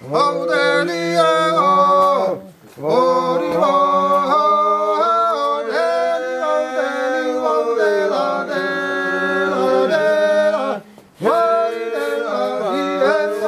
엉대리야 오리 엉대리 엉대리 엉대라 대라 대라 열대라 이에서